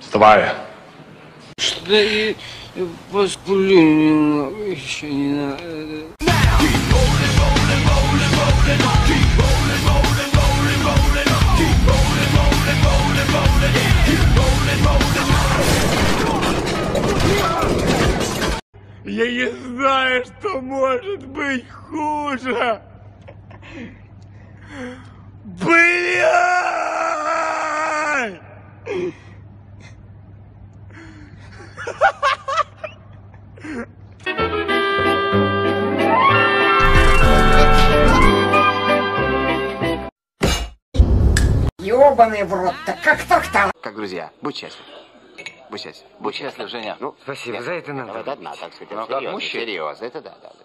Вставай. Да и воспаление еще не надо. Я не знаю, что может быть хуже. Блядь! Ёбаный в рот, так как так-то? Как друзья. Будь счастлив. Будь счастлив. Будь счастлив, Женя. Ну, спасибо, за это надо. Вот одна, так сказать, Ну, это как мужчина. серьезно, это да, да. да.